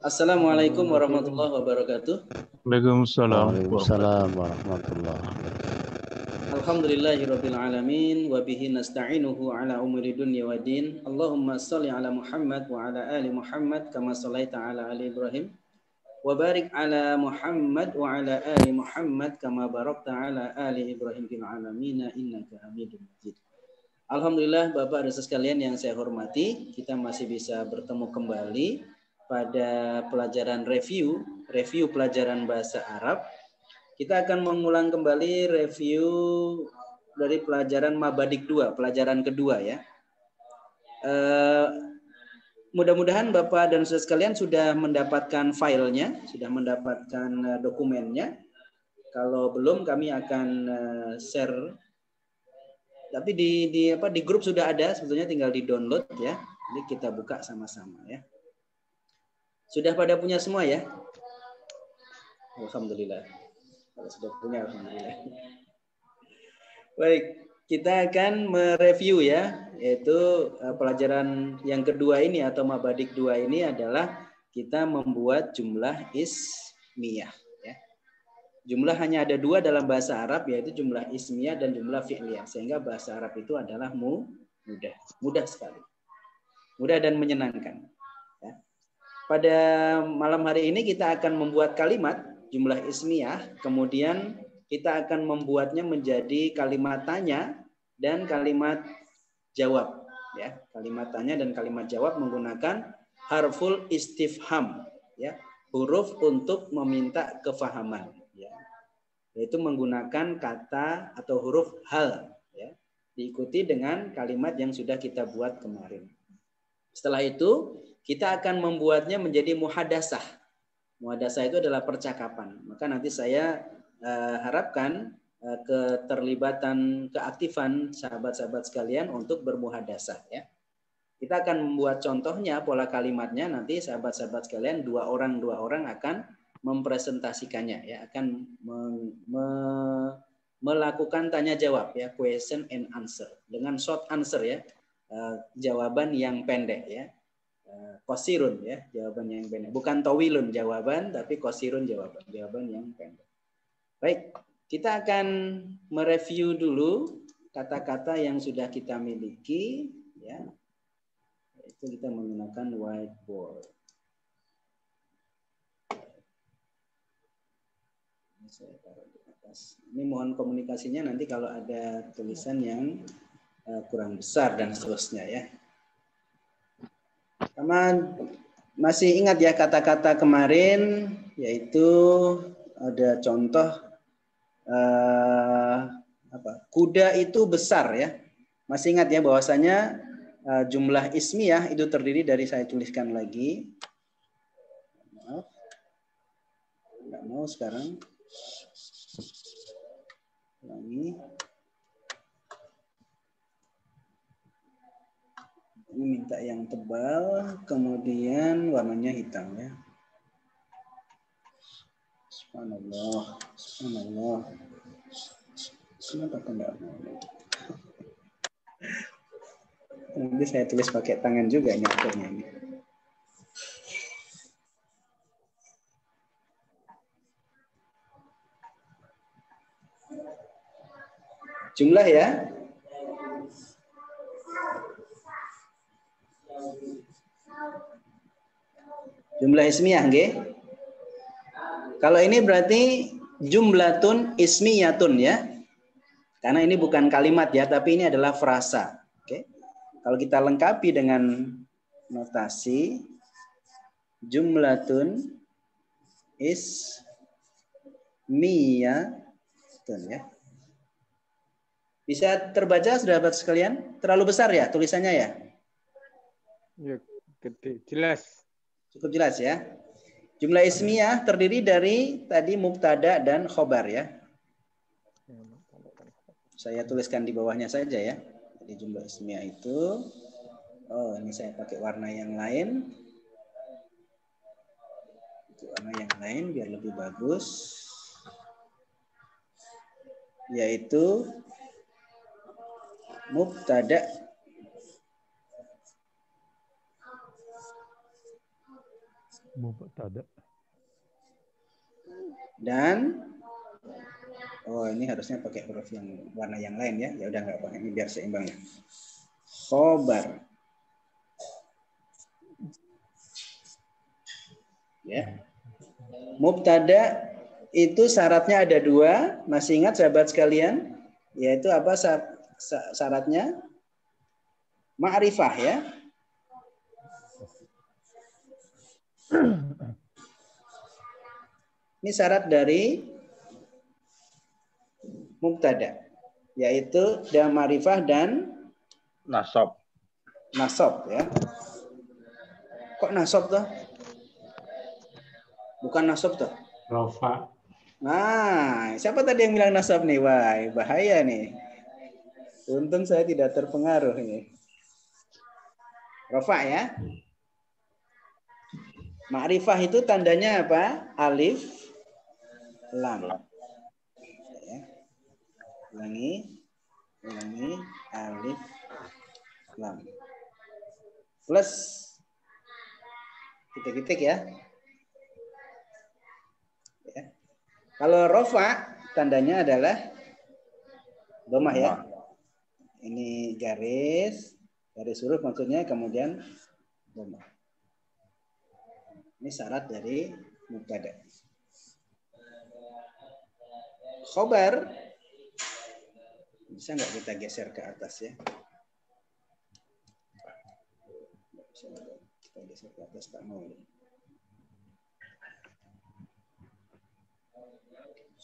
Assalamualaikum warahmatullahi wabarakatuh. Waalaikumsalam. Waalaikumsalam warahmatullahi wabarakatuh. Alhamdulillahirabbil alamin wa bihi nasta'inuhu ala umuri dunya wa din. Allahumma shalli ala Muhammad wa ala ali Muhammad kama shallaita ala ali Ibrahim wa barik ala Muhammad wa ala ali Muhammad kama barakta ala ali Ibrahim fil alamin innaka Hamidum Majid. Alhamdulillah Bapak dan sekalian yang saya hormati, kita masih bisa bertemu kembali pada pelajaran review, review pelajaran bahasa Arab. Kita akan mengulang kembali review dari pelajaran Mabadik 2, pelajaran kedua ya. Uh, mudah-mudahan Bapak dan saudara sekalian sudah mendapatkan filenya, sudah mendapatkan eh, dokumennya. Kalau belum kami akan eh, share tapi di di apa di grup sudah ada sebetulnya tinggal di download ya. Jadi kita buka sama-sama ya. Sudah pada punya semua ya? Alhamdulillah. Kalau sudah punya alhamdulillah. Baik, kita akan mereview ya, yaitu eh, pelajaran yang kedua ini atau Mabadik dua ini adalah kita membuat jumlah ismiyah. Jumlah hanya ada dua dalam bahasa Arab yaitu jumlah ismiyah dan jumlah fi'liyah. Sehingga bahasa Arab itu adalah mu, mudah. Mudah sekali. Mudah dan menyenangkan. Ya. Pada malam hari ini kita akan membuat kalimat jumlah ismiyah. Kemudian kita akan membuatnya menjadi kalimat tanya dan kalimat jawab. Ya, kalimat tanya dan kalimat jawab menggunakan harful istifham. Ya, huruf untuk meminta kefahaman yaitu menggunakan kata atau huruf hal ya diikuti dengan kalimat yang sudah kita buat kemarin. Setelah itu kita akan membuatnya menjadi muhadasah. Muhadasah itu adalah percakapan. Maka nanti saya uh, harapkan uh, keterlibatan keaktifan sahabat-sahabat sekalian untuk bermuhadasah ya. Kita akan membuat contohnya pola kalimatnya nanti sahabat-sahabat sekalian dua orang dua orang akan mempresentasikannya ya akan me, me, melakukan tanya jawab ya question and answer. Dengan short answer ya uh, jawaban yang pendek ya. Uh, kosirun ya jawaban yang pendek. Bukan towilun jawaban tapi kosirun jawaban jawaban yang pendek. Baik kita akan mereview dulu kata-kata yang sudah kita miliki ya. Itu kita menggunakan whiteboard saya taruh di atas. Ini mohon komunikasinya nanti kalau ada tulisan yang uh, kurang besar dan seterusnya ya. Sama masih ingat ya kata-kata kemarin yaitu ada contoh uh, apa? Kuda itu besar ya. Masih ingat ya bahwasanya uh, jumlah ismiyah itu terdiri dari saya tuliskan lagi. Maaf. Enggak mau sekarang. Ulangi. Ini minta yang tebal, kemudian warnanya hitam ya. Subhanallah, subhanallah. Kenapa tidak Nanti saya tulis pakai tangan juga nyaturnya ini. Jumlah ya. Jumlah ismiyah, nggih. Kalau ini berarti jumlatun ismiyatun ya. Karena ini bukan kalimat ya, tapi ini adalah frasa. Oke. Kalau kita lengkapi dengan notasi jumlatun ismiyatun ya. Bisa terbaca sahabat sekalian? Terlalu besar ya tulisannya ya? Ya, gede. Jelas. Cukup jelas ya. Jumlah ismiyah terdiri dari tadi mubtada dan khobar ya. Saya tuliskan di bawahnya saja ya. Jadi jumlah ismiyah itu oh ini saya pakai warna yang lain. Warna yang lain biar lebih bagus. Yaitu mubtada Mubtada. Dan oh ini harusnya pakai huruf yang warna yang lain ya. Ya udah nggak apa ini biar seimbang ya. Khobar. Ya. Mubtada itu syaratnya ada dua. Masih ingat sahabat sekalian? Yaitu apa syaratnya? Ma'rifah ya. Ini syarat dari mubtada yaitu dan marifah dan nasab. Nasab ya. Kok nasab tuh? Bukan nasab tuh. Rofa. Nah, siapa tadi yang bilang nasab nih? Wah, bahaya nih. Untung saya tidak terpengaruh ini. Rofa ya. Ma'rifah itu tandanya apa? Alif, lam. Ya. Ulangi. Ulangi. Alif. Lam. Plus. Titik-titik ya. ya. Kalau rofa, tandanya adalah domah ya. Ini garis. Garis huruf maksudnya kemudian domah. Ini syarat dari mubtada khobar bisa nggak kita geser ke atas ya kita geser ke atas tak mau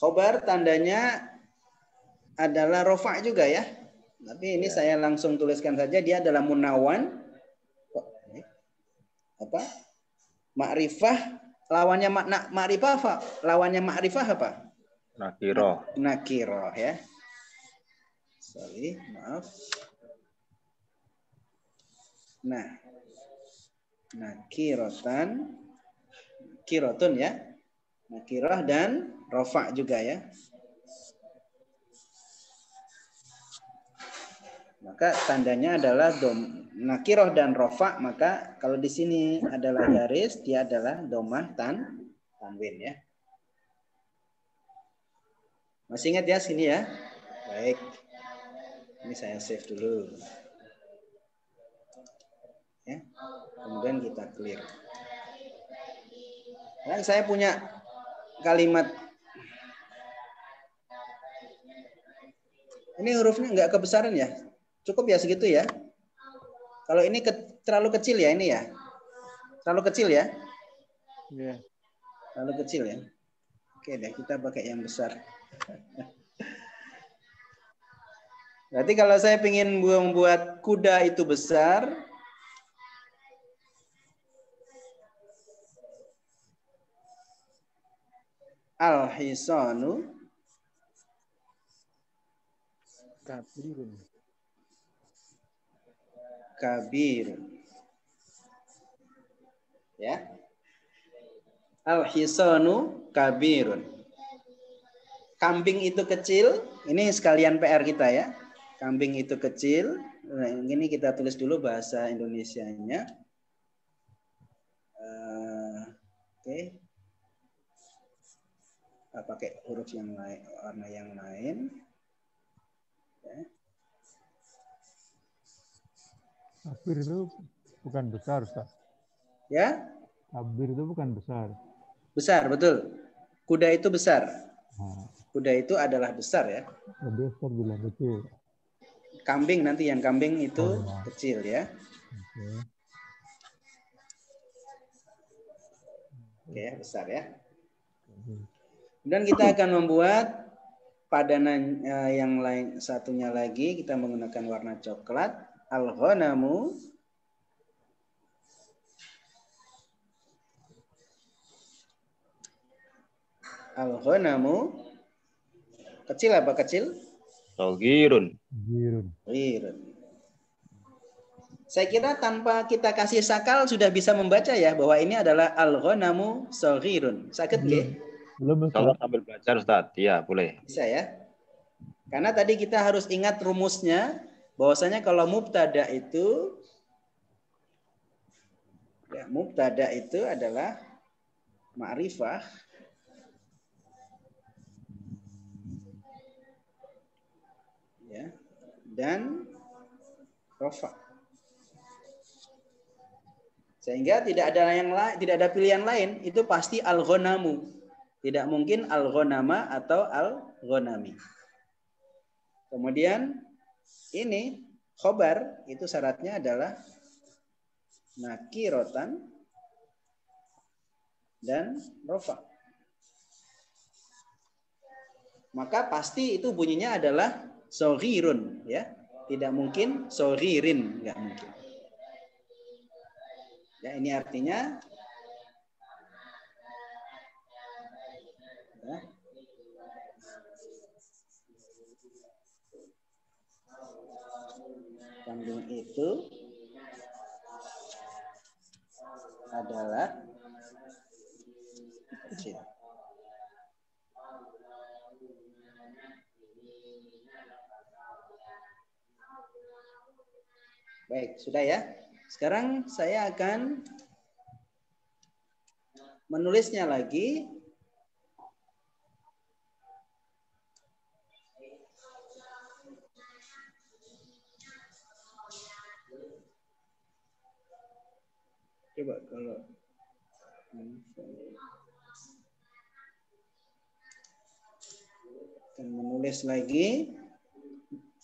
khobar tandanya adalah rofa juga ya tapi ini ya. saya langsung tuliskan saja dia adalah munawan apa makrifah lawannya makna makrifah apa lawannya makrifah apa Nakiro. Nakiro ya. Sorry, maaf. Nah. Nakirotan. Kirotun ya. Nakiroh dan rofa juga ya. Maka tandanya adalah dom nakiroh dan rofa. Maka kalau di sini adalah garis, dia adalah domah tan tanwin ya. Masih ingat ya sini ya? Baik. Ini saya save dulu. Ya. Kemudian kita clear. Dan saya punya kalimat Ini hurufnya nggak kebesaran ya? Cukup ya segitu ya? Kalau ini ke, terlalu kecil ya ini ya? Terlalu kecil ya? Iya. Yeah. Terlalu kecil ya? Oke deh, kita pakai yang besar. Berarti kalau saya ingin membuat kuda itu besar, al-hisanu kabirun kabirun ya al-hisanu kabirun kambing itu kecil, ini sekalian PR kita ya. Kambing itu kecil. Nah, ini kita tulis dulu bahasa Indonesianya. Uh, Oke. Okay. Pakai huruf yang lain, warna yang lain. Okay. Kabir itu bukan besar, Ustaz. Ya? Kabir itu bukan besar. Besar, betul. Kuda itu besar. Hmm. Kuda itu adalah besar ya. Lebih besar bilang kecil. Kambing nanti yang kambing itu oh, ya. kecil ya. Oke. Oke, besar ya. Dan kita akan membuat padanan yang lain satunya lagi kita menggunakan warna coklat. Al-ghanamu Al-ghanamu Kecil apa kecil? Sogirun. Sogirun. Saya kira tanpa kita kasih sakal sudah bisa membaca ya bahwa ini adalah al-ghanamu saghirun. Sakit nggih? Belum Kalau sambil belajar Ustaz. Iya, boleh. Bisa ya? Karena tadi kita harus ingat rumusnya bahwasanya kalau mubtada itu ya mubtada itu adalah ma'rifah. Ya dan rofa sehingga tidak ada yang lain tidak ada pilihan lain. Itu pasti al ghonamu tidak mungkin al ghonama atau al ghanami kemudian ini khobar itu syaratnya adalah nakirotan dan rofa. Maka pasti itu bunyinya adalah sohirun ya. Tidak mungkin sohirin nggak mungkin. Ya ini artinya kandung itu adalah kecil. Baik, sudah ya. Sekarang saya akan menulisnya lagi. Coba kalau dan menulis lagi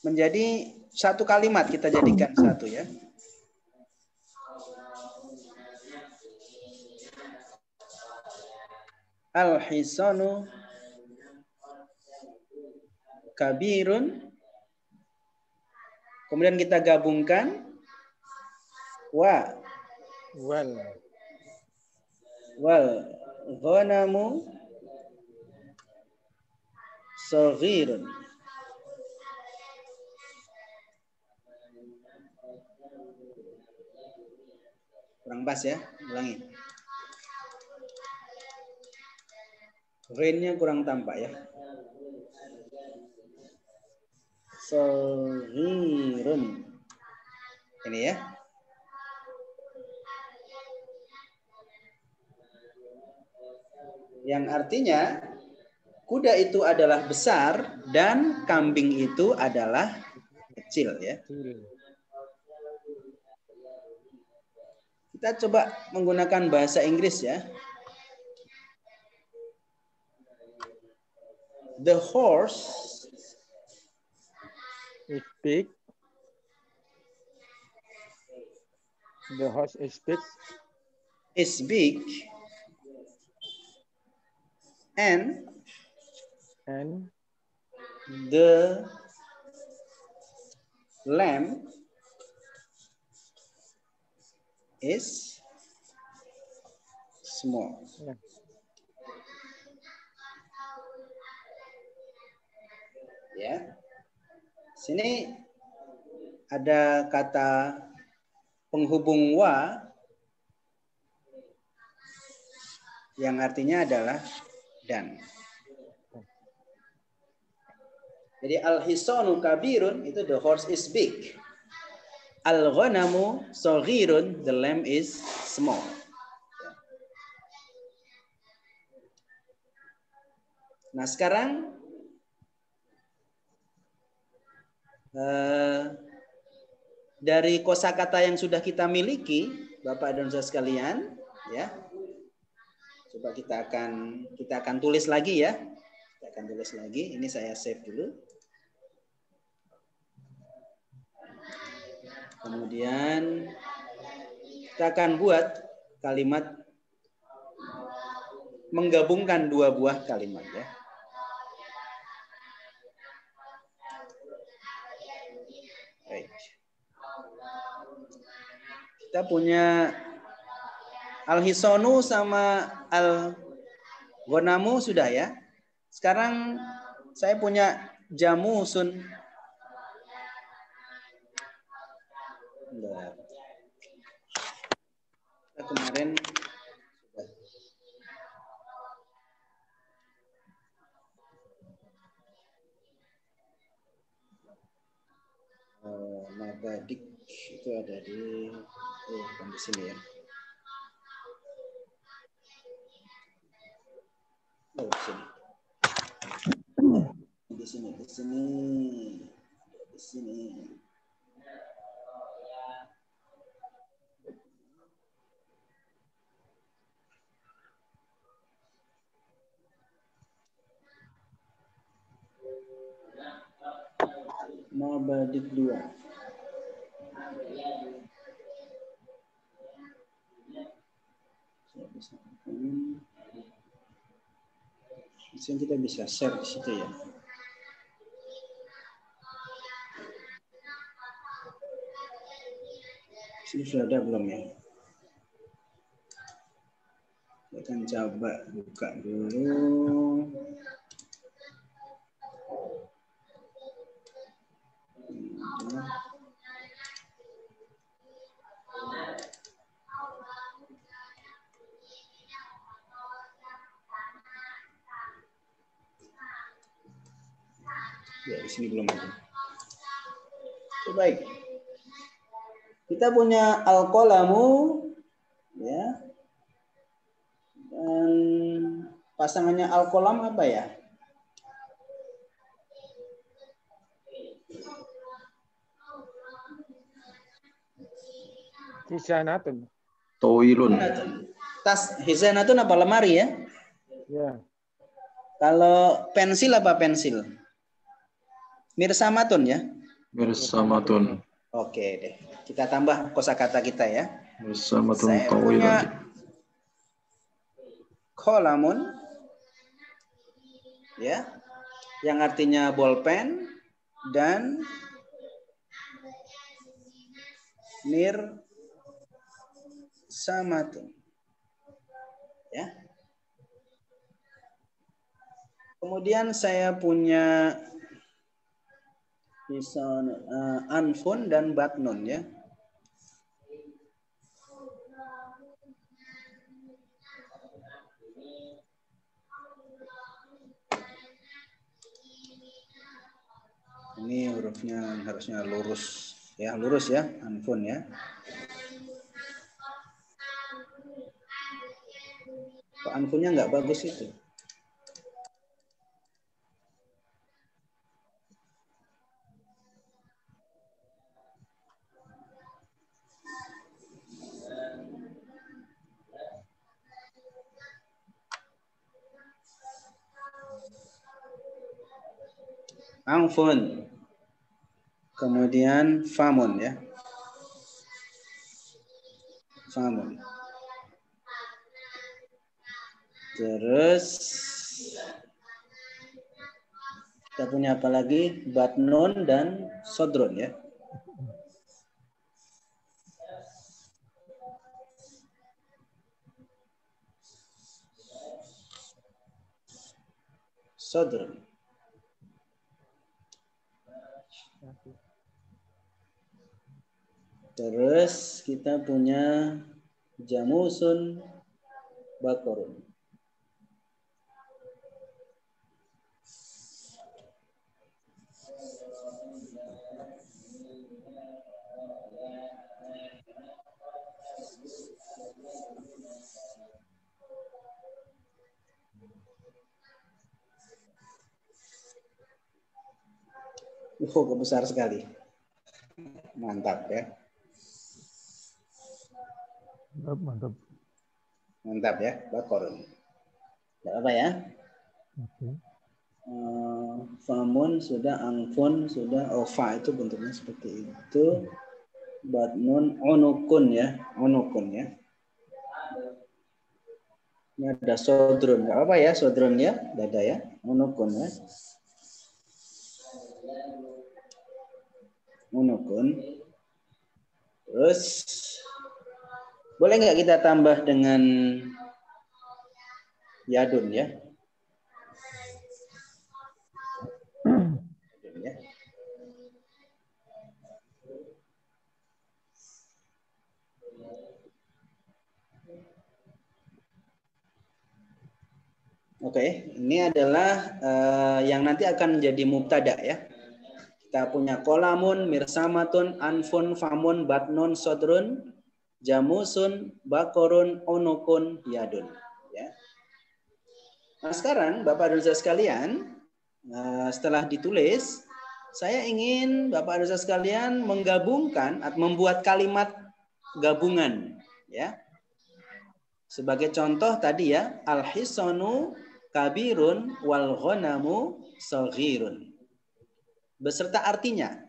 menjadi satu kalimat kita jadikan satu ya. Al-hisanu kabirun. Kemudian kita gabungkan wa wal wal ghanamu saghirun. Kurang pas ya, ulangi. Rainnya kurang tampak ya. Saghirun. Ini ya. Yang artinya kuda itu adalah besar dan kambing itu adalah kecil ya. Kita coba menggunakan bahasa Inggris ya. The horse is big. The horse is big. is big and And the lamb is small. ya, Ya. Sini ada kata penghubung wa yang artinya adalah dan. Jadi al-hisanu kabirun itu the horse is big. Al-ghanamu saghirun the lamb is small. Nah, sekarang eh, dari kosakata yang sudah kita miliki, Bapak dan Saudara sekalian, ya. Coba kita akan kita akan tulis lagi ya. Kita akan tulis lagi. Ini saya save dulu. Kemudian kita akan buat kalimat menggabungkan dua buah kalimat ya. Kita punya Al-Hisonu sama Al-Gonamu sudah ya. Sekarang saya punya. Bentar. Kita kemarin. Eh, Mabadik itu ada di oh, di sini ya. Oh, sini. Di sini, di sini. Di sini. Dua. Saya bisa sini kita bisa share di situ ya. Sini sudah ada belum ya? Kita akan coba buka dulu. Ya, di sini belum ada. Oke, baik. Kita punya alkolamu, ya. Dan pasangannya alkolam apa ya? Hisanatun. Toilun. Tas hizanatun apa lemari ya? Ya. Kalau pensil apa pensil? Mirsamatun ya? Mirsamatun. Oke deh. Kita tambah kosakata kita ya. Mirsamatun Saya punya kolamun ya yang artinya bolpen dan mir samatun ya kemudian saya punya bisa eh, anfun dan batnun ya Ini hurufnya harusnya lurus ya, lurus ya, anfun ya. Kok anfunnya nggak bagus itu? Angfun. Kemudian famun ya. Famun. Terus kita punya apa lagi? Batnon dan sodron ya. Sodron. Terus kita punya jamusun bakorun. Oh, besar sekali. Mantap ya. Mantap, mantap. Mantap ya, bakorun. Tidak apa ya? Oke. Eh, famun sudah, angfun sudah, ova itu bentuknya seperti itu. Batnun, onukun ya, onukun ya. Ini ada sodrun, nggak apa ya sodrun ya, dada ya, onukun ya. Onukun. Terus boleh nggak kita tambah dengan yadun ya? Ya. Oke, ini adalah eh, yang nanti akan menjadi mubtada ya. Kita punya kolamun, mirsamatun, anfun, famun, batnun, sodrun, jamusun, bakorun, onokun, yadun. Ya. Nah sekarang Bapak dan Saudara sekalian, eh, setelah ditulis, saya ingin Bapak dan Saudara sekalian menggabungkan atau membuat kalimat gabungan, ya. Sebagai contoh tadi ya, al-hisanu kabirun wal ghanamu. Beserta artinya,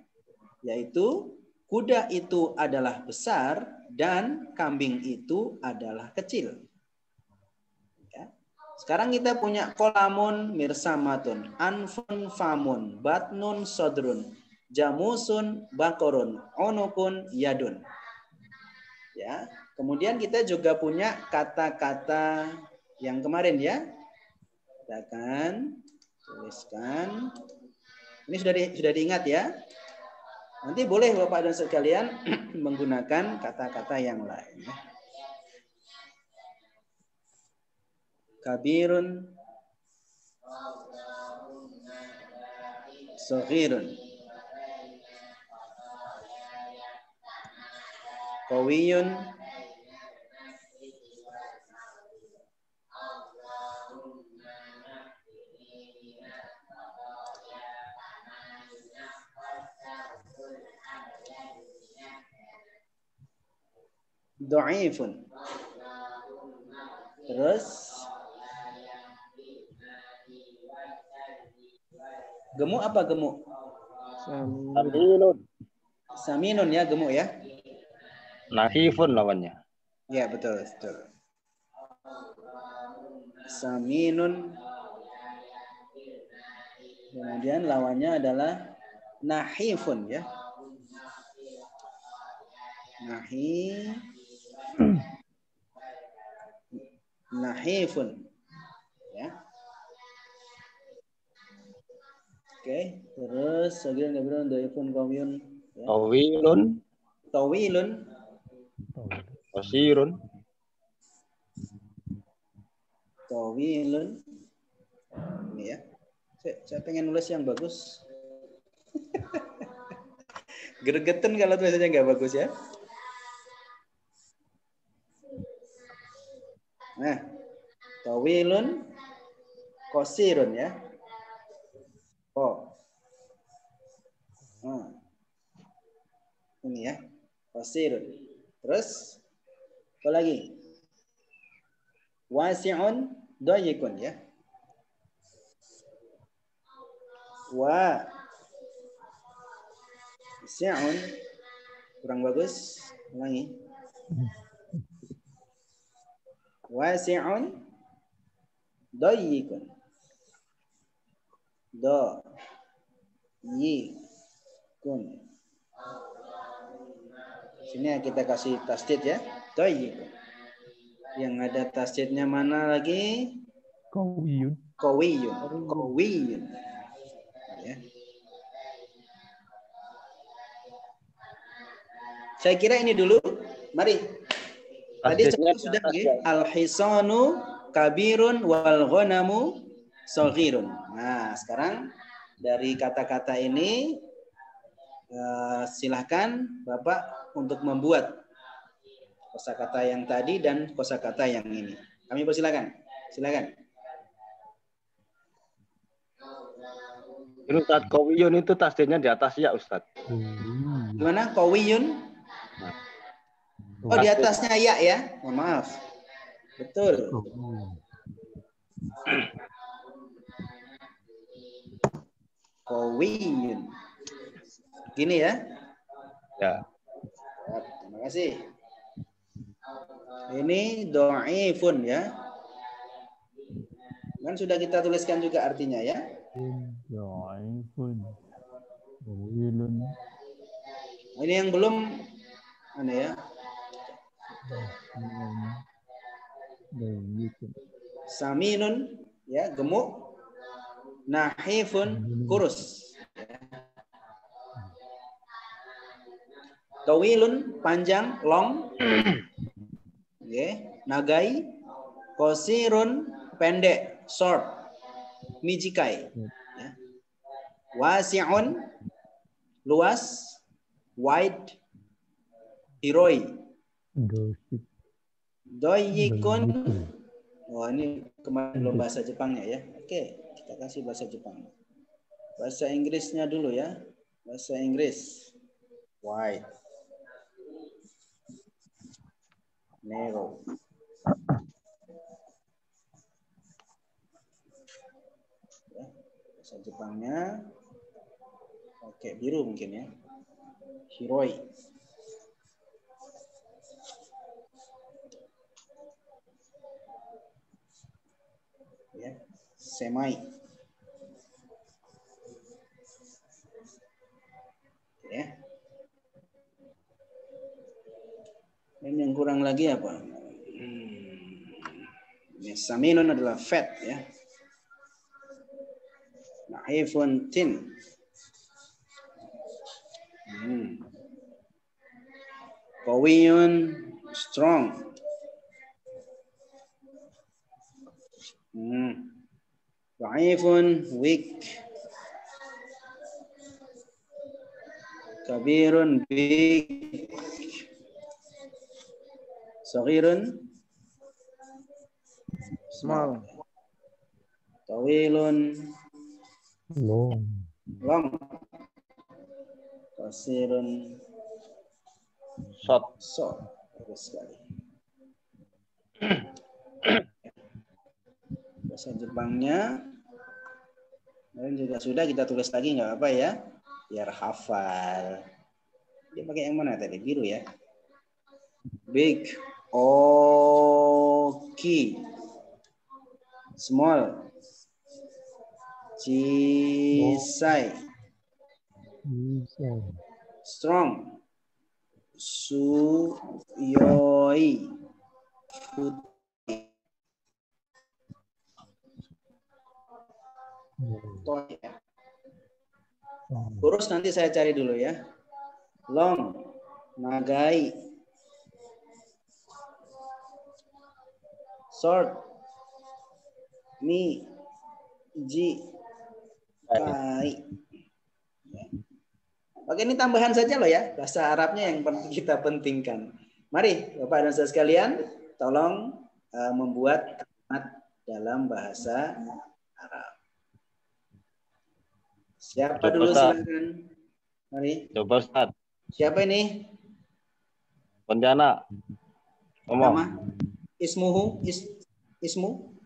yaitu kuda itu adalah besar dan kambing itu adalah kecil. Ya. Sekarang kita punya kolamun mirsamatun, anfun famun, batnun sodrun, jamusun bakorun, onukun yadun. Ya, kemudian kita juga punya kata-kata yang kemarin ya. Kita akan tuliskan. Ini sudah di, sudah diingat ya. Nanti boleh Bapak dan sekalian menggunakan kata-kata yang lain. ya. Kabirun, Sohirun, Kawiyun, Do'ifun. Terus gemuk apa gemuk? Samin. Saminun. Saminun ya gemuk ya. Nahifun lawannya. Ya betul betul. Saminun. Kemudian lawannya adalah nahifun ya. Nahi. Nahifun. Ya. Oke, terus segian gabrun doifun kawiyun. Ya. Tawilun. Tawilun. Wasirun. Tawilun. Ini ya. Saya, saya pengen nulis yang bagus. Gregetan kalau tulisannya nggak bagus ya. Nah, tawilun, kosirun ya. Oh. Nah. Ini ya, kosirun. Terus, apa lagi? Wasi'un, doyikun ya. Wa Si'un kurang bagus. Ulangi. Wasi'un dayyikun. Do yi kun. Sini ya kita kasih tasdid ya. Dayyikun. Yang ada tasdidnya mana lagi? Kawiyun. Kawiyun. Kawiyun. Ya. Saya kira ini dulu. Mari. Tadi saya sudah ya. Al-hisanu kabirun wal ghanamu saghirun. Nah, sekarang dari kata-kata ini eh, silahkan Bapak untuk membuat kosakata yang tadi dan kosakata yang ini. Kami persilakan. Silakan. Ini Ustaz Kawiyun itu tasdidnya di atas ya Ustaz. Kawiyun. Gimana? Kawiyun? Oh, di atasnya ya ya. Mohon maaf. Betul. Kawiyun. Gini ya. Ya. Terima kasih. Ini do'ifun ya. Kan sudah kita tuliskan juga artinya ya. Dhaifun. Kawilun. Ini yang belum mana ya? Saminun ya, gemuk. Nahifun kurus. Tawilun panjang, long. Oke, nagai. Kosirun pendek, short. Mijikai. Ya. Wasi'un luas, wide, hiroi. Doyikun. Oh ini kemarin belum bahasa Jepangnya ya. Oke, kita kasih bahasa Jepang. Bahasa Inggrisnya dulu ya. Bahasa Inggris. Wide. Narrow. Ya, bahasa Jepangnya. Oke, biru mungkin ya. Hiroi. Ya, semai. Ya. Dan yang kurang lagi apa? Hmm. Mesaminun adalah fat ya. Naifun tin. Hmm. Kawiyun strong. Hmm. Dhaifun weak. Kabirun big. Saghirun Small. Tawilun Long. long. Kasirun short. Bagus sekali. Bahasa Jepangnya. Dan juga sudah kita tulis lagi nggak apa ya. Biar hafal. Dia pakai yang mana tadi? Biru ya? Big oki small. Cisai. Strong. Suyoi futoy ya. Kurus nanti saya cari dulu ya. Long, nagai, short, mi, ji, kai. Oke ini tambahan saja loh ya bahasa Arabnya yang kita pentingkan. Mari Bapak dan Saudara sekalian, tolong uh, membuat kalimat dalam bahasa Arab. Siapa Coba, dulu Ustaz. silakan? Mari. Coba Ustaz. Siapa ini? Pontianak. Ngomong. Nama? Ismuhu? Is, ismu?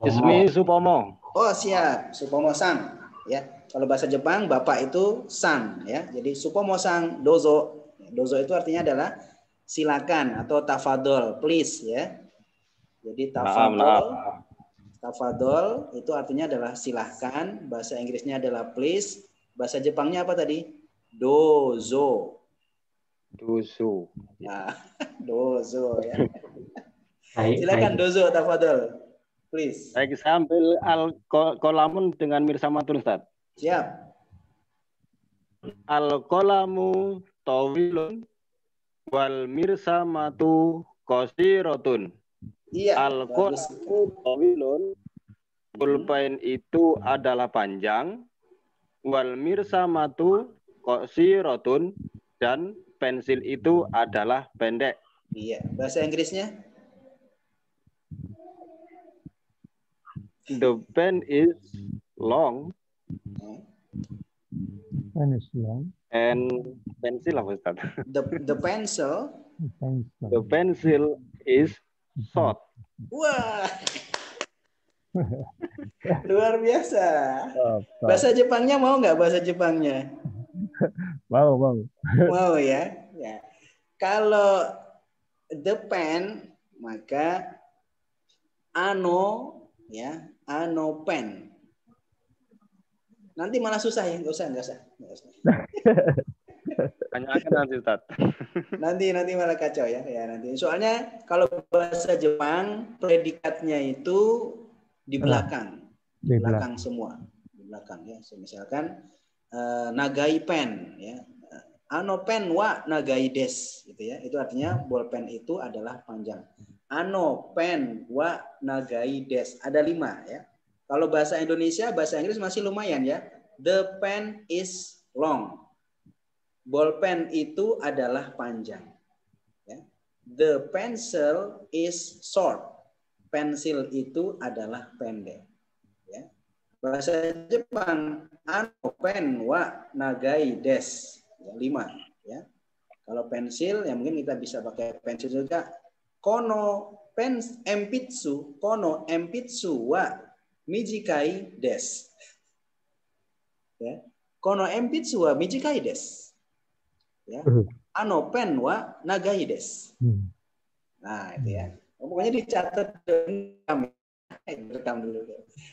Ismi Supomo. Oh siap, Supomo Sang. Ya, kalau bahasa Jepang bapak itu Sang. Ya, jadi Supomo Sang dozo. Dozo itu artinya adalah silakan atau tafadol, please ya. Jadi tafadol. Tafadol itu artinya adalah silahkan. Bahasa Inggrisnya adalah please. Bahasa Jepangnya apa tadi? Dozo. Dusu. Nah, dozo ya. Silakan dozo tafadol. Please. Baik, saya ambil al ko- kolamun dengan Mirsa Matun Ustaz. Siap. Al kolamu tawilun wal mirsa matu kosirotun. Iya. Al bagus. kolamu tawilun pulpen itu adalah panjang wal mirsa matu kosirotun dan pensil itu adalah pendek. Iya. Bahasa Inggrisnya? The pen is long Pen is long. and pensil apa Ustaz? The the pencil. Pencil. The pencil is short. Wah. Luar biasa. Bahasa Jepangnya mau nggak bahasa Jepangnya? Mau, mau. Mau ya. Ya. Kalau the pen maka ano ya ano pen. Nanti malah susah ya, nggak usah, nggak usah. Nggak usah. Tanyakan nanti Ustaz. Nanti nanti malah kacau ya, ya nanti. Soalnya kalau bahasa Jepang predikatnya itu di belakang, Di belakang. belakang semua, di belakang ya. So, misalkan eh, nagai pen ya, ano pen wa nagai des gitu ya. Itu artinya bolpen itu adalah panjang. Ano pen wa nagai des ada lima ya. Kalau bahasa Indonesia, bahasa Inggris masih lumayan ya. The pen is long. Bolpen itu adalah panjang. Ya. The pencil is short. pensil itu adalah pendek. Ya. Bahasa Jepang, ano pen wa nagai des. Ya, lima. Ya. Kalau pensil, ya mungkin kita bisa pakai pensil juga. Kono pen empitsu, kono empitsu wa mijikai des. Ya. Kono empitsu wa mijikai des. Ya. Ano pen wa nagai des. Hmm. Nah, itu ya. Pokoknya dicatat rekam. rekam dulu.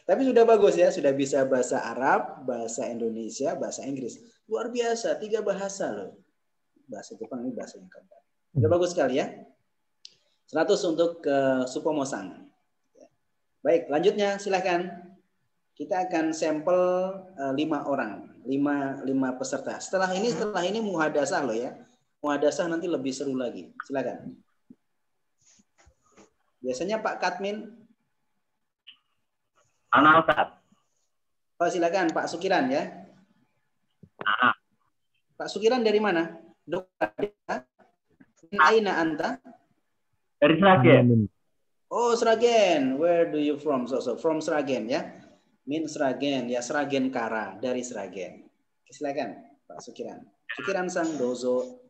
Tapi sudah bagus ya, sudah bisa bahasa Arab, bahasa Indonesia, bahasa Inggris. Luar biasa, tiga bahasa loh. Bahasa Jepang ini bahasa yang keempat. Sudah bagus sekali ya. 100 untuk ke Supomo-san. Baik, lanjutnya silakan. Kita akan sampel eh, lima orang, lima lima peserta. Setelah ini, setelah ini muhadasah loh ya. Muhadasah nanti lebih seru lagi. Silakan. Biasanya Pak Katmin. Ana Ustaz. Oh, silakan Pak Sukiran ya. Ah, Pak Sukiran dari mana? Dokter. Aina anta? dari Sragen. Oh, Sragen. Where do you from? So, so from Sragen ya. Min Sragen ya Sragen Kara dari Sragen. Silakan Pak Sukiran. Sukiran sang dozo.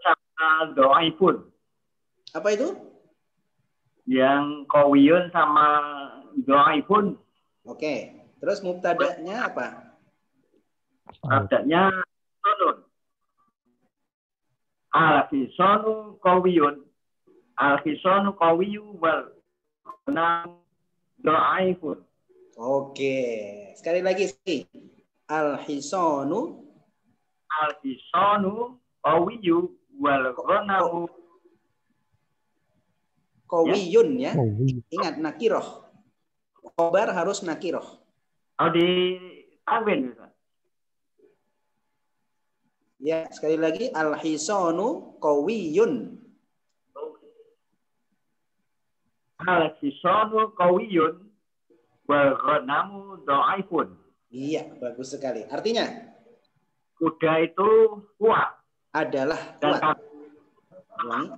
Sama doa pun. Apa itu? Yang Kowiyun sama doa pun Oke. Terus mubtadanya apa? adanya sonun. Al-Hisonu Kowiyun. Al-Hisonu Kowiyu wal Nam doa pun. Oke. Sekali lagi sih. Al-hisanu Al-Hisonu Kowiyu wal Ghonamu kawiyun ya. Iya. Ingat nakiroh. Khobar harus nakiroh. Oh di Tawin. Ya, sekali lagi al-hisanu kawiyun. Al-Hisonu Kowiyun wal pun. Iya, bagus sekali. Artinya Kuda itu kuat. adalah Dan kuat. Ulangi.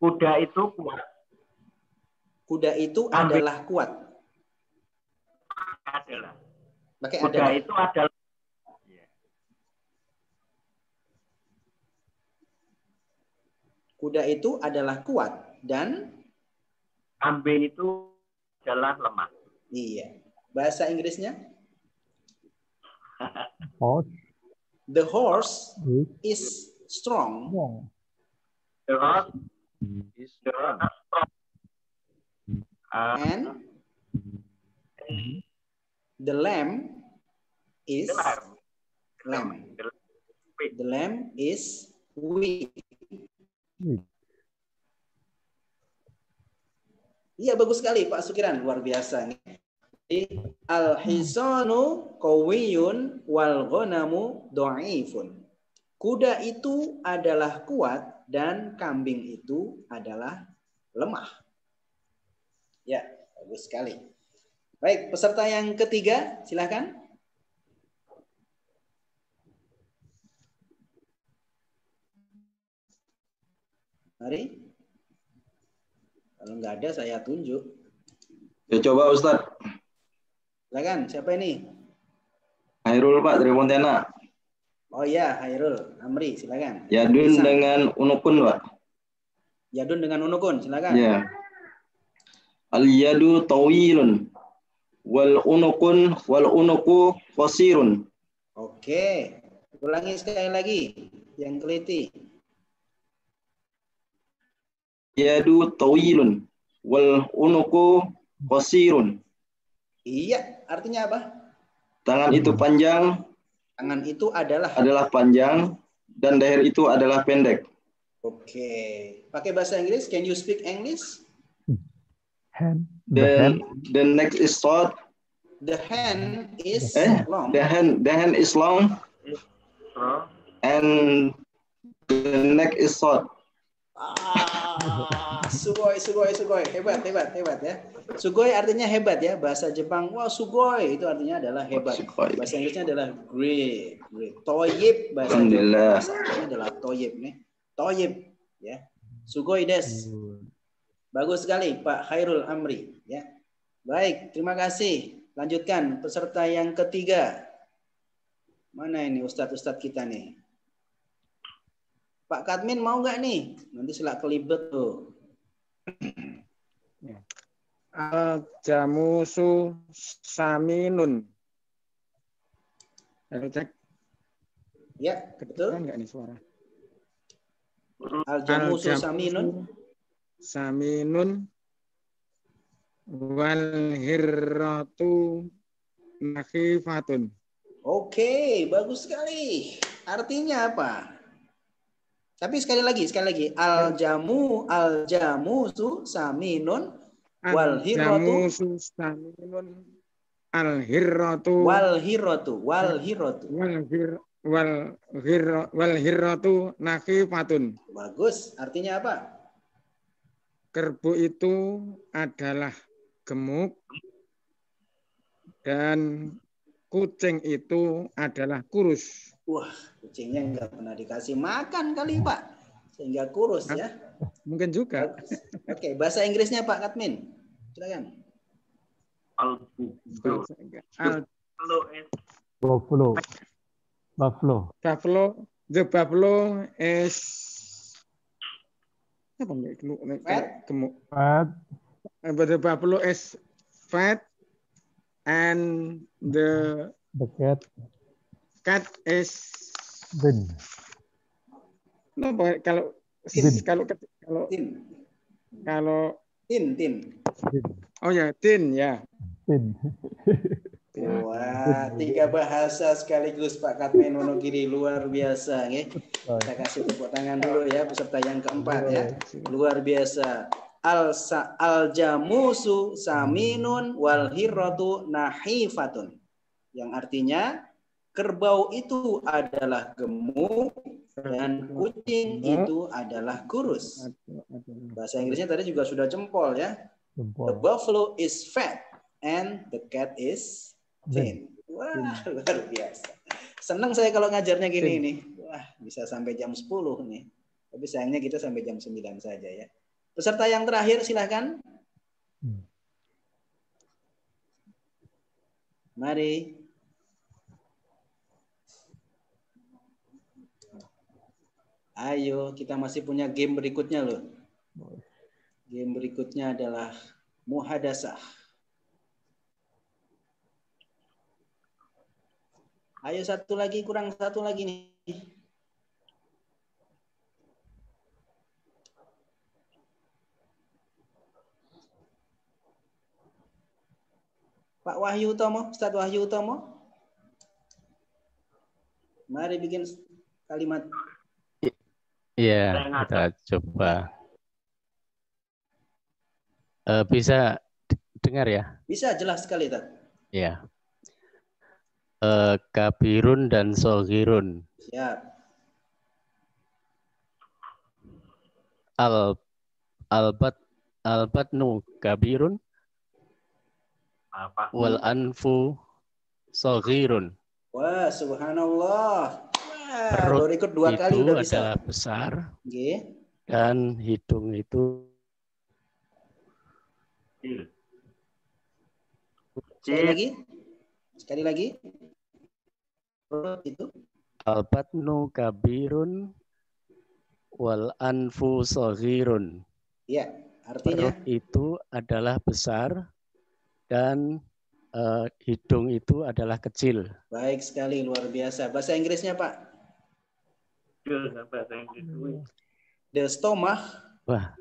kuda itu kuat. Kuda itu Ambil. adalah kuat. Adalah. Pakai Kuda adalah. itu adalah Kuda itu adalah kuat dan? Kambing itu adalah lemah. iya. Bahasa Inggrisnya? Horse. The horse is is strong. Strong. Terus, terus, uh, and? The lamb is lamb. The lamb is weak. Weak. Iya bagus sekali Pak Sukiran, luar biasa nih. Al hisanu kawiyun wal ghanamu dhaifun. Kuda itu adalah kuat dan kambing itu adalah lemah. Ya, bagus sekali. Baik, peserta yang ketiga, silakan. Mari. Kalau nggak ada, saya tunjuk. Ya coba Ustaz. Silakan, siapa ini? Hairul Pak dari Montena. Oh iya, Hairul, Amri, silakan. Yadun Bisa. dengan unukun Pak. Yadun dengan Unukun, silakan. Ya. Al yadu tawilun. Wal unukun wal unuku qasirun. Oke, ulangi sekali lagi yang teliti. Yadu tawilun. Wal unuku qasirun. Iya, artinya apa? Tangan itu panjang Tangan itu adalah adalah panjang dan leher itu adalah pendek. Oke. Pakai bahasa Inggris, can you speak English? Hand. The hand. Then the next is short. The hand is Eh, long. the hand the hand is long and the neck is short. Ah, sugoi, sugoi, sugoi. Hebat, hebat, hebat ya. Sugoi artinya hebat ya. Bahasa Jepang, wah sugoi itu artinya adalah hebat. Bahasa Inggrisnya adalah great, great. Toyib bahasa Alhamdulillah. Jepang bahasa Arabnya adalah toyib nih. Toyib ya. Sugoi des. Bagus sekali Pak Khairul Amri. Ya. Baik, terima kasih. Lanjutkan peserta yang ketiga. Mana ini ustadz-ustadz kita nih? Pak Kadmin mau nggak nih? Nanti selak kelibet tuh. Al jamusu saminun. Ayo cek. Ya, betul. Kedengeran nggak nih suara? Al jamusu Al-jamusu saminun. Saminun wal hirratu nakhifatun. Oke, bagus sekali. Artinya apa? Tapi sekali lagi, sekali lagi. Al jamu, al jamusu saminun Wal hirratu. Jamusu saminun al hirratu wal hiratu, wal hiratu. wal hir wal hir wal hirratu nakhifatun. Bagus. Artinya apa? Kerbau itu adalah gemuk dan kucing itu adalah kurus. Wah, kucingnya nggak pernah dikasih makan kali Pak, sehingga kurus ya. Mungkin juga. Oke, bahasa Inggrisnya Pak Katmin, silakan. Al Buffalo is Buffalo. Buffalo. buffalo, the buffalo is apa nggak gemuk? Fat. Gemuk. Fat. But the buffalo is fat and the The cat. cat is Thin. no, kalau Thin. kalau kalau Tin, kalau tin, tin. Thin. oh ya tin ya Thin. Wah, tiga bahasa sekaligus Pak Katmin Wonogiri luar biasa, nggih. Kita kasih tepuk tangan dulu ya peserta yang keempat ya. Luar biasa. Al al jamusu saminun wal hirratu nahifatun. Yang artinya kerbau itu adalah gemuk dan kucing itu adalah kurus. Bahasa Inggrisnya tadi juga sudah jempol ya. The buffalo is fat and the cat is Thin. Wah, luar biasa. Senang saya kalau ngajarnya gini nih. Wah, bisa sampai jam 10 nih. Tapi sayangnya kita sampai jam 9 saja ya. Peserta yang terakhir silahkan. Hmm. Mari. Ayo, kita masih punya game berikutnya loh. Game berikutnya adalah muhadasah. Ayo satu lagi, kurang satu lagi nih. Pak Wahyu Utomo, Ustadz Wahyu Utomo. Mari bikin kalimat. Iya, kita coba. Eh, bisa dengar ya? Bisa jelas sekali, Tat. Ya. Eh, kabirun dan sogirun. Siap. Al albat albatnu kabirun apa? wal anfu sogirun. Wah, subhanallah. Wah, Perut baru ikut dua kali Itu udah bisa. adalah besar Oke. dan hidung itu Kecil. Sekali lagi. Sekali lagi. Perut itu. albatnu kabirun wal anfu sogirun. Ya, artinya Perut itu adalah besar dan eh, hidung itu adalah kecil. baik sekali, luar biasa. Bahasa Inggrisnya, Pak. Bahasa Inggris. The stomach, Wah,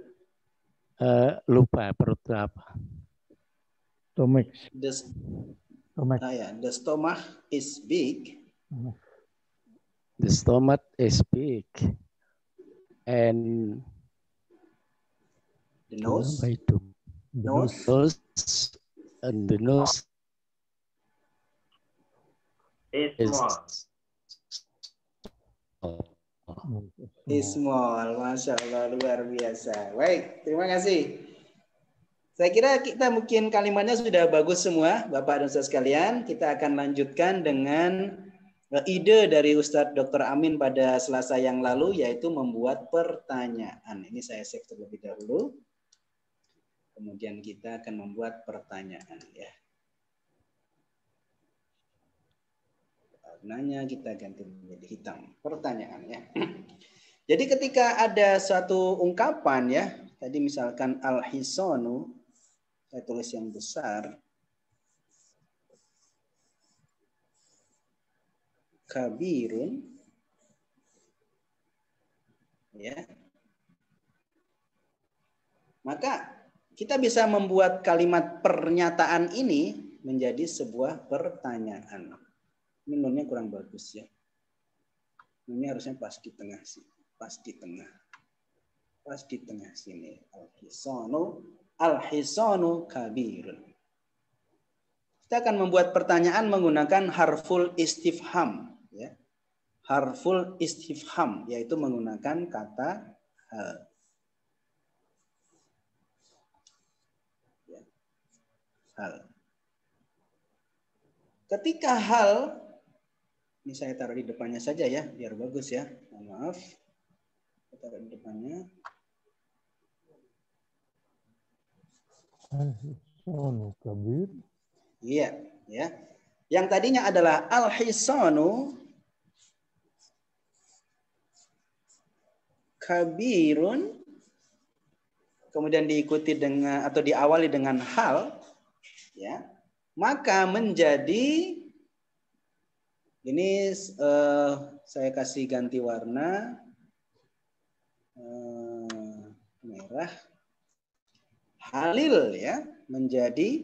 eh, lupa perut apa? Stomach. the, Stomach. ah, ya, the stomach is big The stomach is big and the nose, nose, Nose and the nose Is small. small. Masya Allah, luar biasa. Baik, terima kasih. Saya kira kita mungkin kalimatnya sudah bagus semua, Bapak dan Ustaz sekalian. Kita akan lanjutkan dengan eh, ide dari Ustadz Dr. Amin pada Selasa yang lalu, yaitu membuat pertanyaan. Ini saya save terlebih dahulu. Kemudian kita akan membuat pertanyaan ya. Warnanya kita ganti menjadi hitam. Pertanyaannya. Jadi ketika ada suatu ungkapan ya, tadi misalkan al-hisonu, saya tulis yang besar, kabirun, ya, maka kita bisa membuat kalimat pernyataan ini menjadi sebuah pertanyaan. Ini nunnya kurang bagus ya. Ini harusnya pas di tengah sih pas di tengah. Pas di tengah sini. Al-hisanu al-hisanu kabirun. Kita akan membuat pertanyaan menggunakan harful istifham. Ya. Harful istifham, yaitu menggunakan kata hal. Ya. Hal. Ketika hal, ini saya taruh di depannya saja ya, biar bagus ya. Maaf taruh di depannya. Kabir. Iya, ya. Yang tadinya adalah al-hisanu kabirun kemudian diikuti dengan atau diawali dengan hal ya maka menjadi ini uh, saya kasih ganti warna Eh, merah halil ya menjadi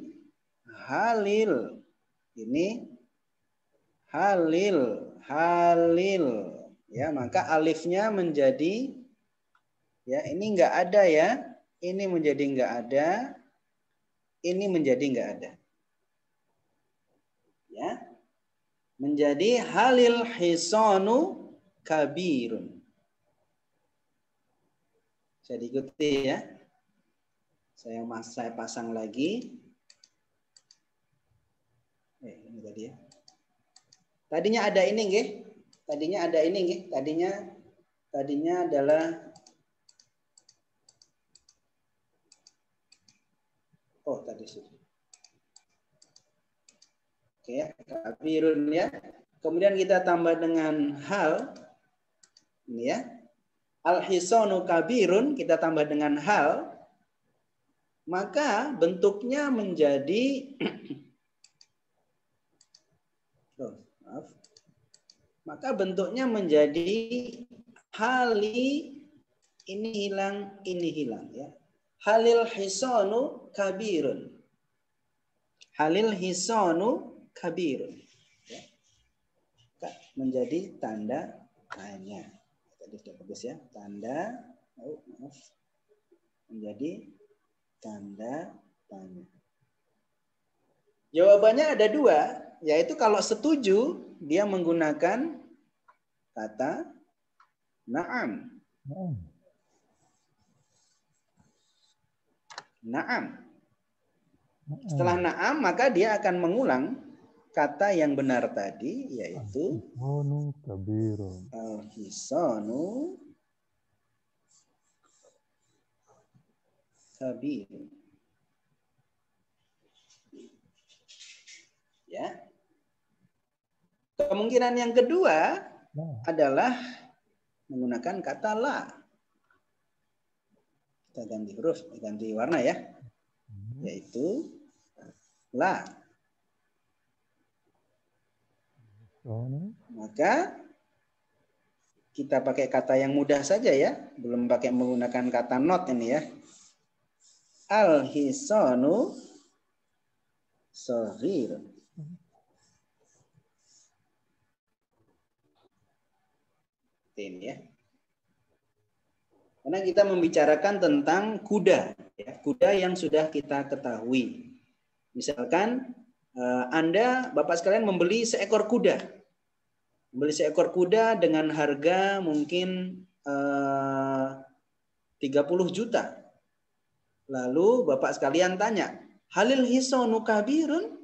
halil. Ini halil halil ya maka alifnya menjadi ya ini enggak ada ya ini menjadi enggak ada ini menjadi enggak ada ya menjadi halil hisanu kabirun saya diikuti ya. Saya mas saya pasang lagi. Eh, ini tadi ya. Tadinya ada ini nggih. Tadinya ada ini nggih. Tadinya tadinya adalah Tadi sih. Oke, kabirun ya. Kemudian kita tambah dengan hal ini ya al-hisanu kabirun kita tambah dengan hal maka bentuknya menjadi oh, maaf. Maka bentuknya menjadi hali ini hilang, ini hilang ya. Halil hisanu kabirun. Halil hisanu kabirun. Ya. Menjadi tanda tanya. Tadi sudah bagus ya. Tanda oh, maaf. Menjadi tanda tanya. Jawabannya ada dua yaitu kalau setuju dia menggunakan kata naam. Naam setelah naam maka dia akan mengulang kata yang benar tadi yaitu al-hisanu kabirun. Al-hisanu kabirun. Ya. Kemungkinan yang kedua nah. adalah menggunakan kata la. Kita ganti huruf, ganti warna ya. Hmm. Yaitu la. Maka kita pakai kata yang mudah saja ya, belum pakai menggunakan kata not ini ya. Al hisanu sahir. Ini ya. Karena kita membicarakan tentang kuda, ya, kuda yang sudah kita ketahui. Misalkan Eh, Anda, Bapak sekalian membeli seekor kuda. Membeli seekor kuda dengan harga mungkin eh, 30 juta. Lalu Bapak sekalian tanya, Halil hisonu kabirun?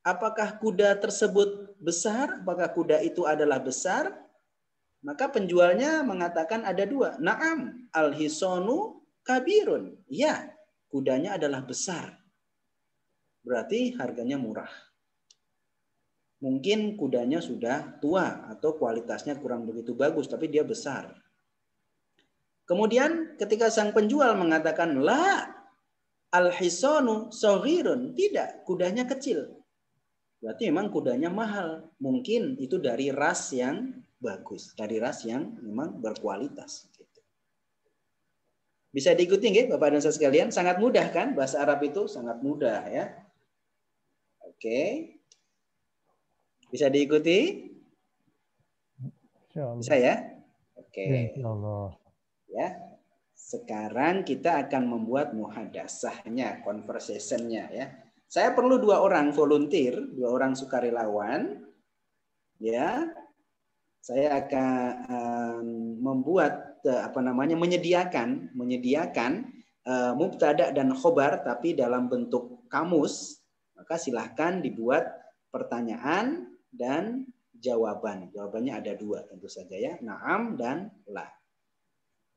Apakah kuda tersebut besar? Apakah kuda itu adalah besar? Maka penjualnya mengatakan ada dua. Naam, al hisonu kabirun. Ya, kudanya adalah besar. Berarti harganya murah. Mungkin kudanya sudah tua atau kualitasnya kurang begitu bagus, tapi dia besar. Kemudian ketika sang penjual mengatakan, La, al-hisanu sohirun. Tidak, kudanya kecil. Berarti memang kudanya mahal. Mungkin itu dari ras yang bagus. Dari ras yang memang berkualitas. Bisa diikuti nggak Bapak dan Saudara sekalian? Sangat mudah kan? Bahasa Arab itu sangat mudah ya. Oke. Bisa diikuti? Bisa ya? Oke. Allah. Ya. Sekarang kita akan membuat muhadasahnya, conversationnya ya. Saya perlu dua orang volunteer, dua orang sukarelawan. Ya. Saya akan membuat eh, apa namanya menyediakan menyediakan uh, mubtada dan khobar tapi dalam bentuk kamus. Maka silahkan dibuat pertanyaan dan jawaban. Jawabannya ada dua tentu saja ya, naam dan la.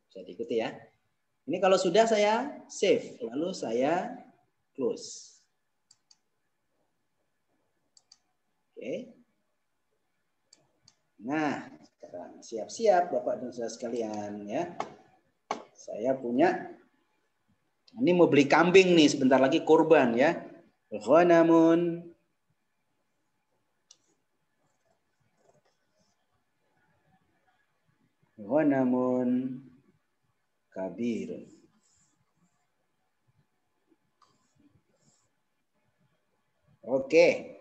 Bisa diikuti ya. Ini kalau sudah saya save, lalu saya close. Oke. Nah, sekarang siap-siap Bapak dan Saudara sekalian ya. Saya punya ini mau beli kambing nih sebentar lagi kurban ya. Ghanamun Ghanamun kabir. Oke.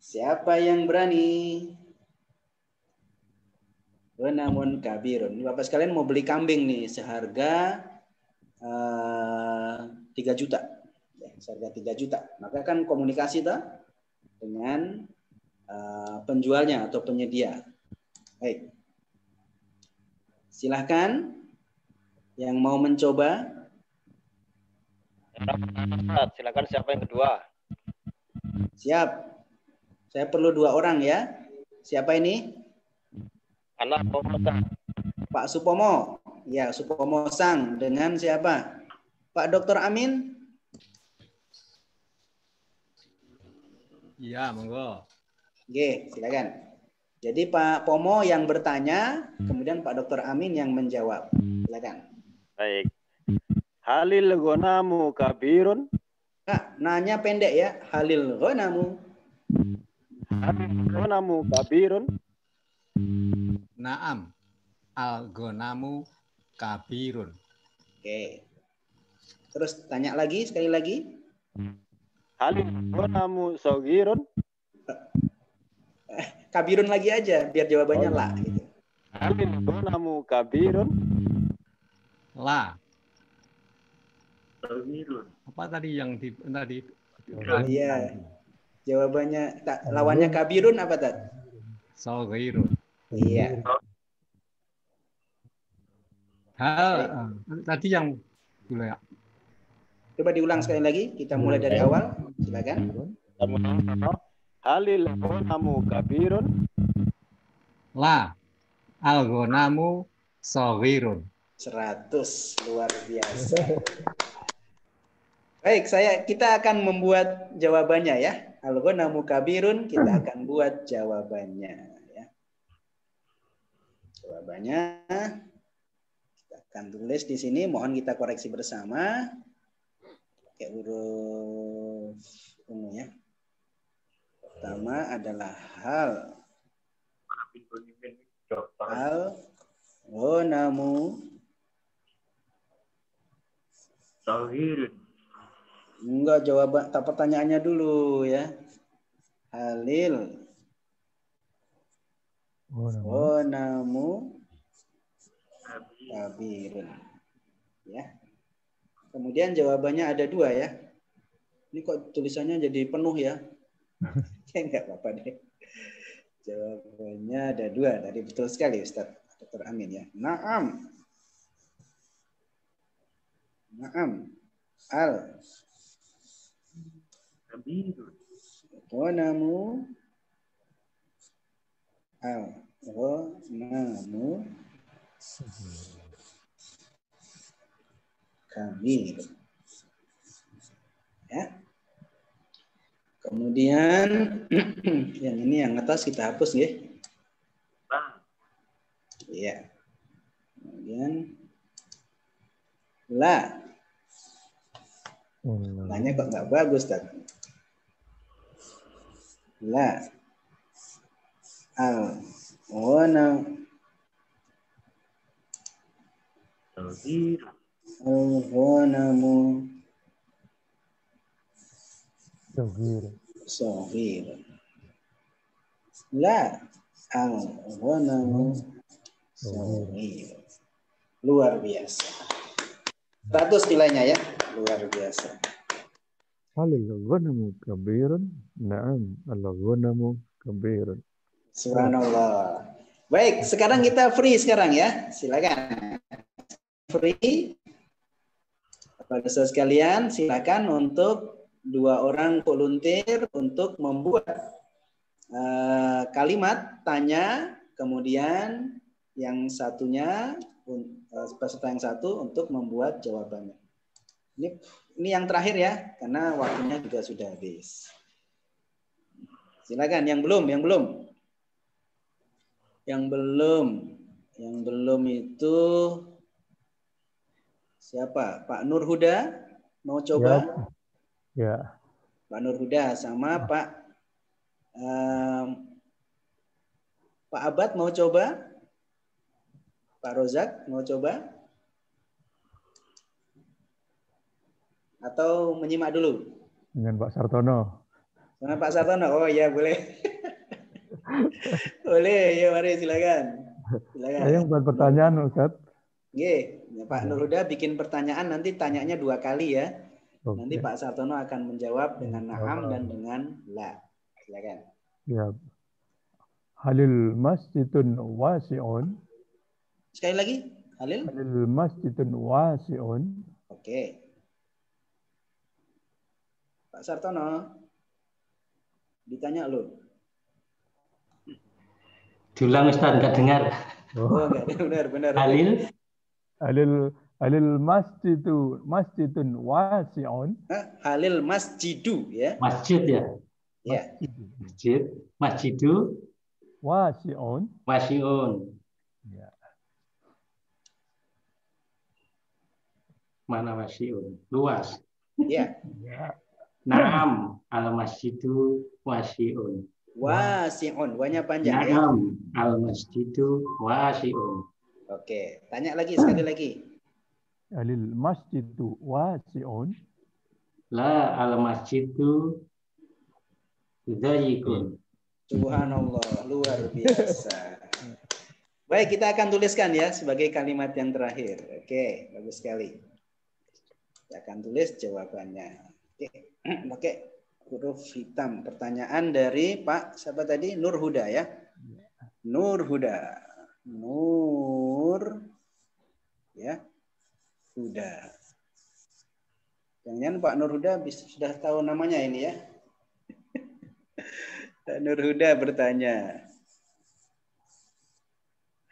Siapa yang berani? Namun kabirun. Bapak sekalian mau beli kambing nih seharga uh, eh, 3 juta. Seharga 3 juta. Maka kan komunikasi ta dengan uh, penjualnya atau penyedia. Baik. Silahkan yang mau mencoba. Silakan siapa yang kedua? Siap. Saya perlu dua orang ya. Siapa ini? Anak Pak Supomo. Ya, Supomo Sang dengan siapa? Pak Dr. Amin? Iya, monggo. Oke, silakan. Jadi Pak Pomo yang bertanya, kemudian Pak Dr. Amin yang menjawab. Silakan. Baik. Halil gonamu kabirun. Nah, nanya pendek ya. Halil gonamu. Halil gonamu kabirun. Naam. Al gonamu kabirun. Oke. Terus tanya lagi sekali lagi. Halil gonamu sogirun kabirun lagi aja biar jawabannya oh. la gitu. namu kabirun la. Apa tadi yang di tadi? Oh, iya. Jawabannya tak lawannya kabirun apa tadi? Sogirun. Iya. Hal eh, tadi yang dulu ya. Coba diulang sekali lagi. Kita mulai dari awal. Silakan. Halil gonamu kabirun. La. Al gonamu sogirun. 100 luar biasa. Baik, saya kita akan membuat jawabannya ya. Al gonamu kabirun kita akan buat jawabannya ya. Jawabannya kita akan tulis di sini. Mohon kita koreksi bersama. Pakai huruf ungu ya pertama adalah hal hal gonamu Sahirun. Enggak jawaban tak pertanyaannya dulu ya. Halil. Gonamu kabirun. Ya. Kemudian jawabannya ada dua ya. Ini kok tulisannya jadi penuh ya. ya nggak apa-apa deh. Jawabannya ada dua. Tadi betul sekali Ustaz Dr. Amin ya. Naam. Naam. Al. Gonamu. Al. Kamil. Ya. Kemudian yang ini yang atas kita hapus ya. Iya. Kemudian la. Lanya kok nggak bagus tadi. La. Al. Wana. Al-ghanamu Sogir. صغير لا الغنم صغير luar biasa 100 nilainya ya luar biasa هل الغنم كبير؟ نعم الغنم كبير subhanallah baik sekarang kita free sekarang ya silakan free pada sekalian silakan untuk dua orang volunteer untuk membuat uh, kalimat tanya, kemudian yang satunya uh, peserta yang satu untuk membuat jawabannya. Ini ini yang terakhir ya, karena waktunya juga sudah habis. Silakan yang belum, yang belum. Yang belum, yang belum itu siapa? Pak Nur Huda mau coba? Ya. Ya. Pak Nur Huda sama Pak um, Pak Abad mau coba? Pak Rozak mau coba? Atau menyimak dulu? Dengan Pak Sartono. Sama Pak Sartono. Oh iya boleh. boleh, ya mari silakan. Silakan. Saya yang buat pertanyaan Ustaz. Oke, Pak Nur Huda bikin pertanyaan nanti tanyanya dua kali ya. Oke. Nanti Pak Sartono akan menjawab dengan na'am dan dengan la. Silakan. Ya. Halil masjidun wasi'un. Sekali lagi, Halil. Halil masjidun wasi'un. Oke. Pak Sartono. Ditanya lo. Diulang Ustaz, nggak dengar. Oh, enggak benar benar. Halil, Halil halil masjidu masjidun wasi'un. Halil masjidu ya. masjid ya. Ya. Masjid, masjidu, Wasi'un. wasiun. Ya. Mana wasiun? Luas. Ya. Ya. Naam, al masjidu wasiun. Wasi'un. Wanya panjang ya. Naam, al masjidu wasiun. Oke. Tanya lagi sekali lagi. Halil masjidu wasi'un. La al masjidu zayyikun. Subhanallah, luar biasa. Baik, kita akan tuliskan ya sebagai kalimat yang terakhir. Oke, bagus sekali. Kita akan tulis jawabannya. Oke, pakai huruf hitam. Pertanyaan dari Pak siapa tadi? Nur Huda ya. Nur Huda. Nur ya. Huda. Jangan Pak Nur Huda bisa, sudah tahu namanya ini ya. Pak Nur Huda bertanya.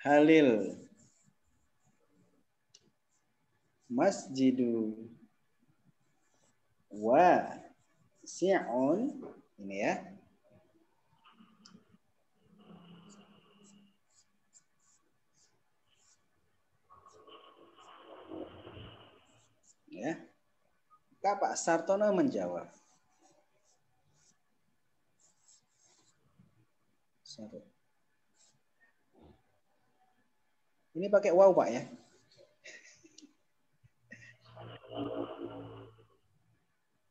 Halil. Masjidu wa si'un ini ya. Ya. Maka Pak Sartono menjawab. Sorry. Ini pakai wow Pak ya.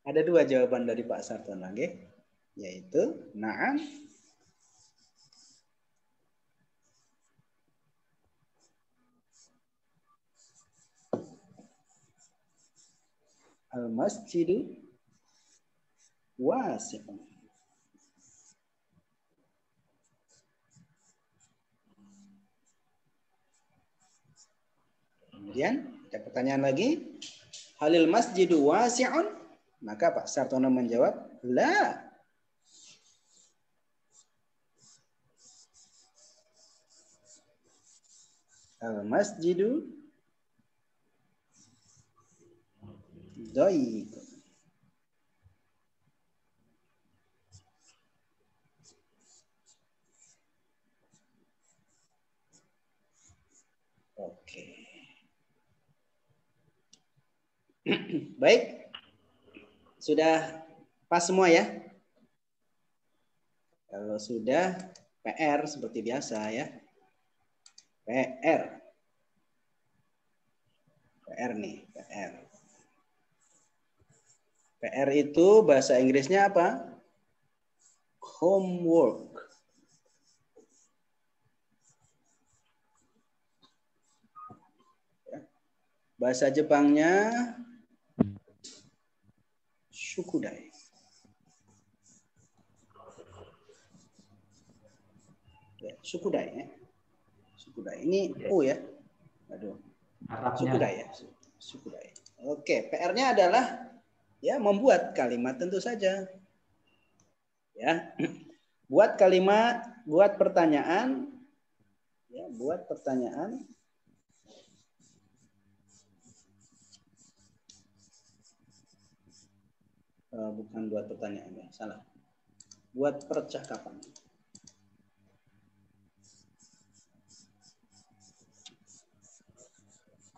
Ada dua jawaban dari Pak Sartono, okay? yaitu na'am al-masjidu wasi'un. Kemudian ada pertanyaan lagi. Halil masjidu wasi'un? Maka Pak Sartono menjawab, la. Al ضيق Oke. Baik. Sudah pas semua ya? Kalau sudah PR seperti biasa ya. PR. PR nih, PR. PR itu bahasa Inggrisnya apa? Homework. Ya. Bahasa Jepangnya shukudai. Ya, shukudai ya. Shukudai. Ini U ya. Aduh. Arabnya. Shukudai ya. Shukudai. Oke, PR-nya adalah ya membuat kalimat tentu saja. Ya. Buat kalimat, buat pertanyaan ya, buat pertanyaan Eh, bukan buat pertanyaan ya, salah. Buat percakapan.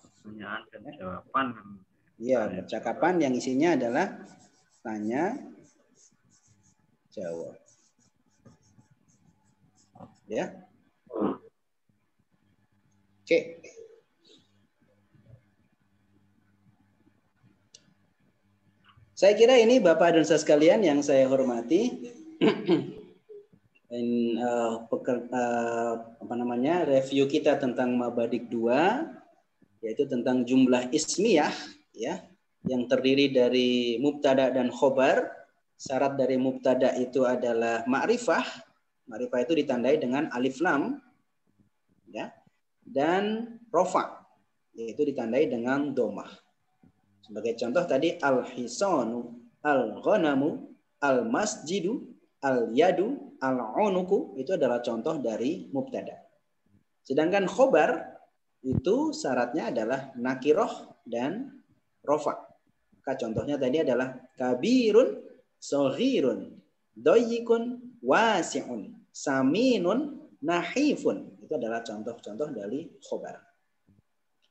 Pertanyaan dan jawaban. Iya, percakapan yang isinya adalah tanya jawab. Ya. Oke. Saya kira ini Bapak dan Saudara sekalian yang saya hormati. In, uh, peker- uh, apa namanya review kita tentang Mabadik 2 yaitu tentang jumlah ismiyah ya yang terdiri dari mubtada dan khobar. Syarat dari mubtada itu adalah ma'rifah. Ma'rifah itu ditandai dengan alif lam ya. Dan rofa yaitu ditandai dengan domah. Sebagai contoh tadi al-hisanu, al-ghanamu, al-masjidu, al-yadu, al-unuku itu adalah contoh dari mubtada. Sedangkan khobar itu syaratnya adalah nakiroh dan rofa. Maka contohnya tadi adalah kabirun, sohirun, doyikun, wasi'un, saminun, nahifun. Itu adalah contoh-contoh dari khobar.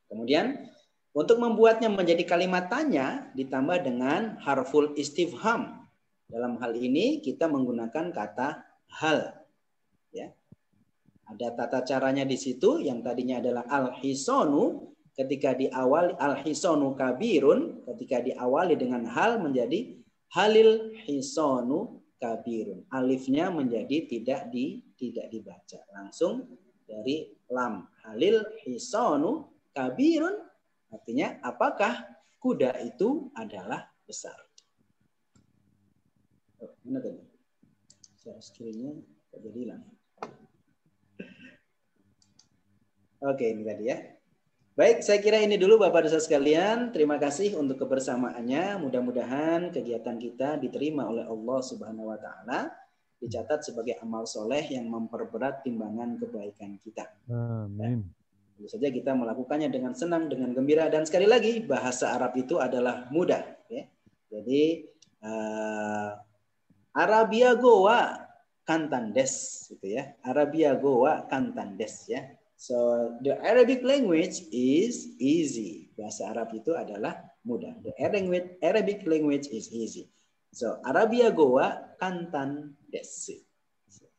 Kemudian untuk membuatnya menjadi kalimat tanya ditambah dengan harful istifham. Dalam hal ini kita menggunakan kata hal. Ya. Ada tata caranya di situ yang tadinya adalah al-hisonu ketika diawali al-hisonu kabirun ketika diawali dengan hal menjadi halil hisonu kabirun. Alifnya menjadi tidak di tidak dibaca. Langsung dari lam halil hisonu kabirun Artinya, apakah kuda itu adalah besar? Oh, mana tadi? Kok jadi hilang. Oke, ini tadi ya. Baik, saya kira ini dulu Bapak Dosa sekalian. Terima kasih untuk kebersamaannya. Mudah-mudahan kegiatan kita diterima oleh Allah Subhanahu wa taala, dicatat sebagai amal soleh yang memperberat timbangan kebaikan kita. Amin. Tentu saja kita melakukannya dengan senang, dengan gembira dan sekali lagi bahasa Arab itu adalah mudah. Ya. Jadi uh, Arabia Goa kantandes, gitu ya. Arabia Goa kantandes ya. So the Arabic language is easy. Bahasa Arab itu adalah mudah. The Arabic language is easy. So Arabia Goa kantandes.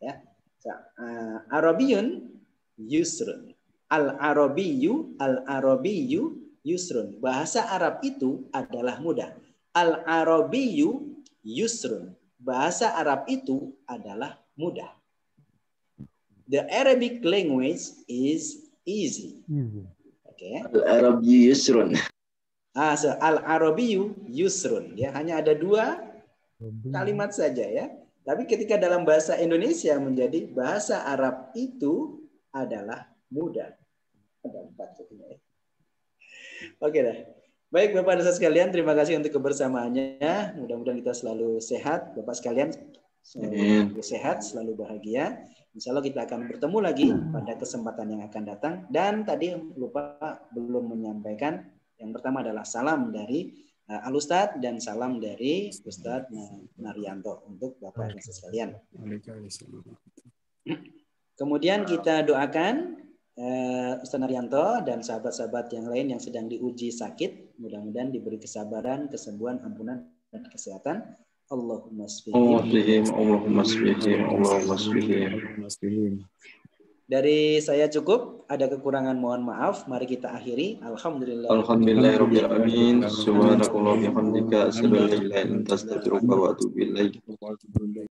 Ya. So, uh, Arabiyun yusrun Al-Arabiyyu, Al-Arabiyyu yusrun. Bahasa Arab itu adalah mudah. Al-Arabiyyu yusrun. Bahasa Arab itu adalah mudah. The Arabic language is easy. Easy. Oke. Okay. Al-Arabiyyu yusrun. Ah, so, Al-Arabiyyu yusrun. Ya, hanya ada dua kalimat saja ya. Tapi ketika dalam bahasa Indonesia menjadi bahasa Arab itu adalah mudah. Ada empat ya. Oke dah. Baik Bapak dan sekalian, terima kasih untuk kebersamaannya. Mudah-mudahan kita selalu sehat. Bapak sekalian selalu sehat, selalu bahagia. Insya Allah kita akan bertemu lagi pada kesempatan yang akan datang. Dan tadi lupa belum menyampaikan yang pertama adalah salam dari uh, Al Ustadz dan salam dari Ustadz Naryanto untuk Bapak dan sekalian. Kemudian kita doakan eh, Ustaz Naryanto dan sahabat-sahabat yang lain yang sedang diuji sakit. Mudah-mudahan diberi kesabaran, kesembuhan, ampunan, dan kesehatan. Allahumma Allahumma Allahumma sbihim, Allahumma sbihim. Dari saya cukup, ada kekurangan mohon maaf. Mari kita akhiri. Alhamdulillah. Alhamdulillahirabbil alamin. Subhanakallah bihamdika asyhadu an la ilaha illa anta astaghfiruka wa atubu ilaik.